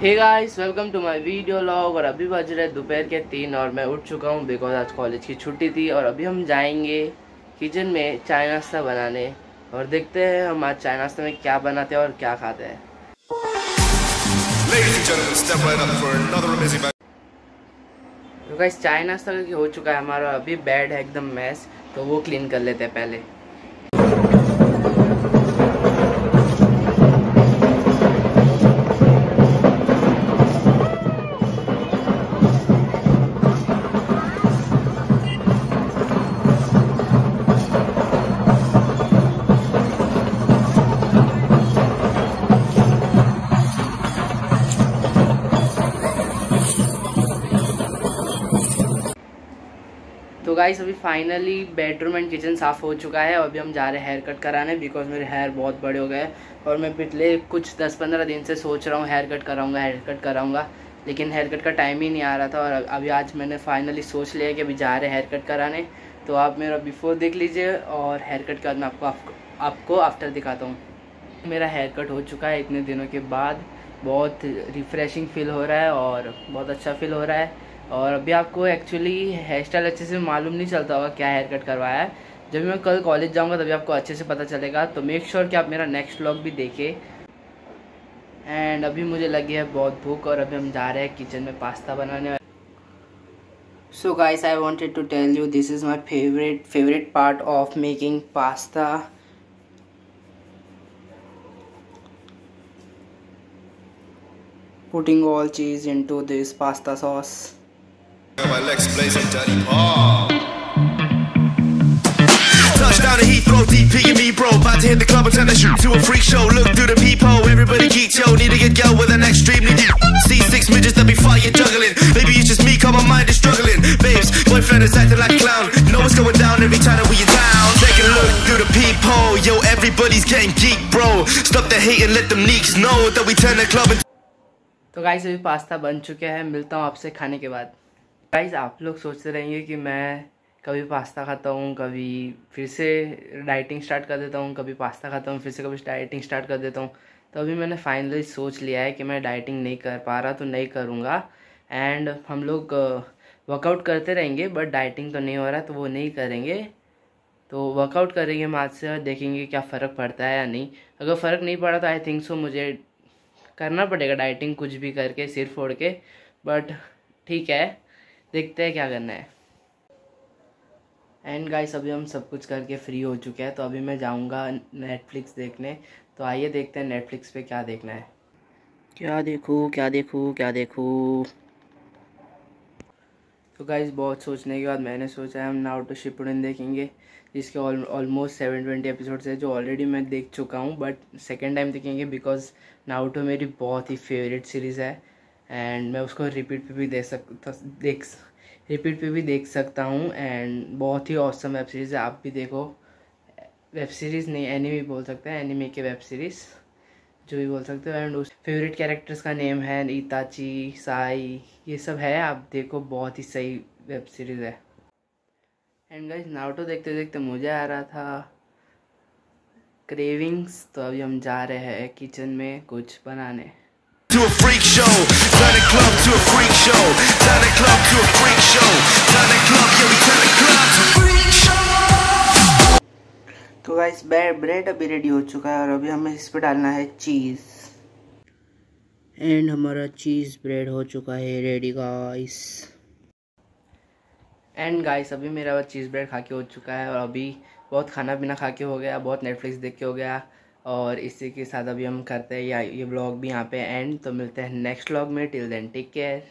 Hey guys welcome to my video log और अभी बज रहे दोपहर के तीन और मैं उठ चुका हूँ बिकॉज़ आज कॉलेज की छुट्टी थी। और अभी हम जाएँगे किचन में चाय नाश्ता बनाने। और देखते हैं हम आज चाय नाश्ते में क्या बनाते हैं और क्या खाते हैं. तो गाइस चाय नाश्ता हो चुका है हमारा। अभी बेड है एकदम मैस तो वो क्लीन कर लेते हैं पहले। तो गाइस अभी फाइनली बेडरूम एंड किचन साफ़ हो चुका है और अभी हम जा रहे हैं हेयर कट कराने बिकॉज़ मेरे हेयर बहुत बड़े हो गए और मैं पिछले कुछ दस पंद्रह दिन से सोच रहा हूँ हेयर कट कराऊँगा हेयर कट कराऊँगा, लेकिन हेयर कट का टाइम ही नहीं आ रहा था और अभी आज मैंने फाइनली सोच लिया कि अभी जा रहे हैं हेयर कट कराने। तो आप मेरा बिफोर देख लीजिए और हेयर कट के मैं आपको आपको आफ्टर दिखाता हूँ। मेरा हेयर कट हो चुका है इतने दिनों के बाद। बहुत रिफ़्रेशिंग फील हो रहा है और बहुत अच्छा फील हो रहा है। और अभी आपको एक्चुअली हेयर स्टाइल अच्छे से मालूम नहीं चलता होगा क्या हेयर कट करवाया है। जब मैं कल कॉलेज जाऊँगा, तभी आपको अच्छे से पता चलेगा। तो मेक श्योर sure कि आप मेरा नेक्स्ट व्लॉग भी देखें। एंड अभी मुझे लगी है बहुत भूख और अभी हम जा रहे हैं किचन में पास्ता बनाने। So guys I wanted to tell you this is my favourite favourite part of making pasta putting all cheese into this pasta sauce My legs blazing, Daddy Paul. Touchdown to Heathrow, DP and me, bro. About to hit the club and turn the shoot to a freak show. Look through the peephole, everybody geek, yo. Need to get go with an extremely deep. See six midgets that be fire juggling. Maybe it's just me, cause my mind is struggling. Babes, boyfriend is acting like a clown. Know what's going down every time that we are down. Take a look through the peephole, yo. Everybody's getting geek, bro. Stop the hate and let them neeks know that we turn the club into. तो guys अभी pasta बन चुके हैं मिलता हूँ आपसे खाने के बाद गाइस आप लोग सोचते रहेंगे कि मैं कभी पास्ता खाता हूँ, कभी फिर से डाइटिंग स्टार्ट कर देता हूँ, कभी पास्ता खाता हूँ, फिर से कभी डाइटिंग स्टार्ट कर देता हूँ। तो अभी मैंने फाइनली सोच लिया है कि मैं डाइटिंग नहीं कर पा रहा तो नहीं करूँगा। एंड हम लोग वर्कआउट करते रहेंगे बट डाइटिंग तो नहीं हो रहा तो वो नहीं करेंगे। तो वर्कआउट करेंगे हम आज से और देखेंगे क्या फ़र्क पड़ता है या नहीं। अगर फ़र्क नहीं पड़ा तो आई थिंक सो मुझे करना पड़ेगा डाइटिंग कुछ भी करके, सिर फोड़ के। बट ठीक है। देखते हैं क्या करना है। एंड गाइस अभी हम सब कुछ करके फ्री हो चुके हैं तो अभी मैं जाऊँगा नेटफ्लिक्स देखने। तो आइए देखते हैं नेटफ्लिक्स पे क्या देखना है। क्या देखूँ क्या देखूँ क्या देखूँ? तो गाइस बहुत सोचने के बाद मैंने सोचा है हम नाउ टू शिपुडन देखेंगे जिसके ऑलमोस्ट सेवन ट्वेंटी एपिसोड्स है जो ऑलरेडी मैं देख चुका हूँ बट सेकेंड टाइम देखेंगे बिकॉज़ नाउटो मेरी बहुत ही फेवरेट सीरीज़ है। एंड मैं उसको रिपीट पे भी देख सकता देख रिपीट पे भी देख सकता हूँ। एंड बहुत ही औसम वेब सीरीज़ है, आप भी देखो। वेब सीरीज़ नहीं एनिमी बोल सकते हैं एनिमी के वेब सीरीज़ जो भी बोल सकते हो। एंड उस फेवरेट कैरेक्टर्स का नेम है इताची साई ये सब है, आप देखो, बहुत ही सही वेब सीरीज़ है। एंड गाइस नाउटो देखते देखते मुझे आ रहा था। क्रेविंग्स तो अभी हम जा रहे हैं किचन में कुछ बनाने। Turn the club to a freak show, turn the club to a freak show, turn the club, yeah we turn the club to a freak show. तो गाइस ब्रेड अभी रेडी हो चुका है और अभी हमें इस पर डालना है चीज़ एंड हमारा चीज़ ब्रेड हो चुका है रेडी गाइस एंड गाइस अभी मेरा चीज़ ब्रेड खा के हो चुका है और अभी बहुत खाना पीना खा के हो गया बहुत नेटफ्लिक्स देख के हो गया और इसी के साथ अभी हम करते हैं या ये ब्लॉग भी यहाँ पे एंड तो मिलते हैं नेक्स्ट ब्लॉग में. Till then take care